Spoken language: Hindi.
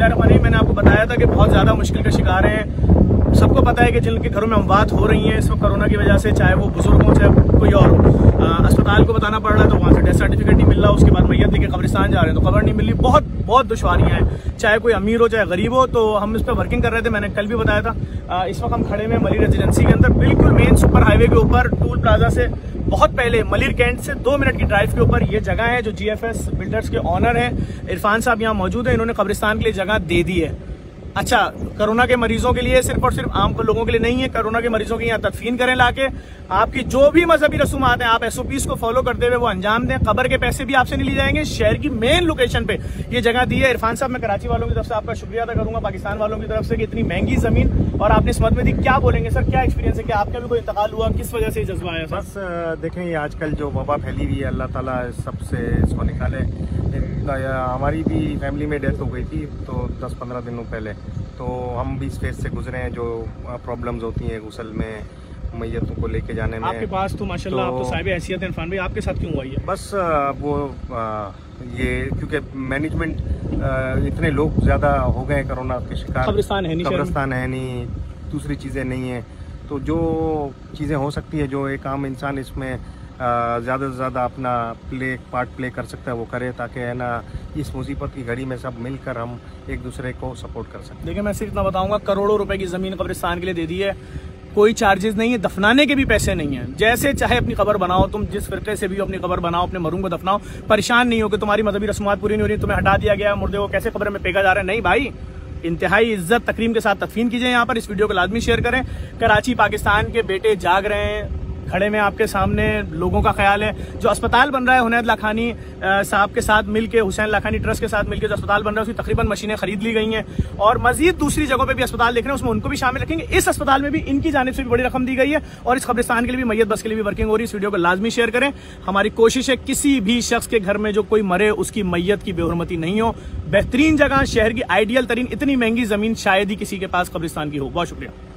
बिस्मिल्लाहिर्रहमानिर्रहीम मैंने आपको बताया था कि बहुत ज़्यादा मुश्किल का शिकार हैं। सबको पता है कि जिनके घरों में अमवात हो रही हैं, इस वक्त कोरोना की वजह से, चाहे वो बुज़ुर्ग हो, चाहे कोई और हो अस्पताल को बताना पड़ रहा है तो वहाँ से डेथ सर्टिफिकेट नहीं मिल रहा, उसके बाद मैयत लेके कब्रिस्तान जा रहे हैं तो खबर नहीं मिल। रही बहुत बहुत दुशारियाँ हैं। चाहे कोई अमीर हो, चाहे गरीब हो तो हम इस पर वर्किंग कर रहे थे, मैंने कल भी बताया था। इस वक्त हम खड़े में मली रेजिडेंसी के अंदर, बिल्कुल मेन सुपर हाईवे के ऊपर, टूल प्लाजा से बहुत पहले मलिर कैंट से दो मिनट की ड्राइव के ऊपर ये जगह है, जो जीएफएस बिल्डर्स के ऑनर हैं। इरफान साहब यहाँ मौजूद हैं, इन्होंने कब्रिस्तान के लिए जगह दे दी है। अच्छा कोरोना के मरीजों के लिए सिर्फ़ और सिर्फ़ आम लोगों के लिए नहीं है, कोरोना के मरीजों की यहाँ तदफीन करें लाके। आपकी जो भी मजहबी रसूमात हैं, आप एसओपीस को फॉलो करते हुए वो अंजाम दें। खबर के पैसे भी आपसे नहीं लिए जाएँगे, शहर की मेन लोकेशन पे। ये जगह दी है इरफान साहब, मैं कराची वालों की तरफ़ से आपका शुक्रिया अदा करूँगा, पाकिस्तान वालों की तरफ़ से कि इतनी महँगी ज़मीन और आपने इस मत में दी। क्या बोलेंगे सर, क्या एक्सपीरियंस है कि आपका भी कोई इंतकाल हुआ, किस वजह से जज्बा आया बस देखें आजकल जो वबा फैली हुई है, अल्लाह ताला सबसे इसको निकाले। हमारी भी फैमिली में डेथ हो गई थी तो दस पंद्रह दिनों पहले। तो हम भी इस फ़ेज़ से गुजरे हैं जो प्रॉब्लम्स होती हैं गुसल में मैयतों को लेके जाने में। आपके पास तो माशाल्लाह तो, आप तो साहिब हैसियत इरफान भाई आपके साथ क्यों हुआ ये? बस वो आ, ये क्योंकि मैनेजमेंट इतने लोग ज़्यादा हो गए कोरोना के शिकार। कब्रिस्तान है नहीं कब्रिस्तान है नहीं दूसरी चीज़ें नहीं हैं। तो जो चीज़ें हो सकती है जो एक आम इंसान इसमें ज़्यादा से ज़्यादा अपना प्ले पार्ट प्ले कर सकता है, वो करे, ताकि, है ना, इस मुसीबत की घड़ी में सब मिलकर हम एक दूसरे को सपोर्ट कर सकते देखिए, मैं सिर्फ़ इतना बताऊँगा, करोड़ों रुपए की ज़मीन कब्रिस्तान के लिए दे दी है। कोई चार्जेस नहीं है, दफनाने के भी पैसे नहीं है। जैसे चाहे अपनी खबर बनाओ, तुम जिस फिरके से भी अपनी खबर बनाओ, अपने मरूम को दफनाओ, परेशान नहीं हो कि तुम्हारी मजहबी रस्मात पूरी नहीं हो रही, तुम्हें हटा दिया गया मुर्दे को कैसे खबर में फेंका जा रहा है? नहीं भाई, इंतहाई इज़्ज़त तकरीम के साथ तदफीन कीजिए यहाँ पर। इस वीडियो को लाजमी शेयर करें। कराची, पाकिस्तान के बेटे जाग रहे हैं। खड़े में आपके सामने लोगों का ख्याल है, जो अस्पताल बन रहा है हुनैद लाखानी साहब के साथ मिलकर हुसैन लाखानी ट्रस्ट के साथ मिलकर जो अस्पताल बन रहा है, उसकी तकरीबन मशीनें खरीद ली गई हैं। और मजीद दूसरी जगहों पर भी अस्पताल देख रहे हैं, उसमें उनको भी शामिल रखेंगे। इस अस्पताल में भी इनकी जानब से भी बड़ी रकम दी गई है और इस कब्रिस्तान के लिए भी, मैयत बस के लिए भी वर्किंग हो रही है। इस वीडियो को लाजमी शेयर करें। हमारी कोशिश है किसी भी शख्स के घर में जो कोई मरे, उसकी मैयत की बेहरमती नहीं हो। बेहतरीन जगह, शहर की आइडियल तरीन, इतनी महँगी ज़मीन शायद ही किसी के पास कब्रिस्तान की हो। बहुत शुक्रिया।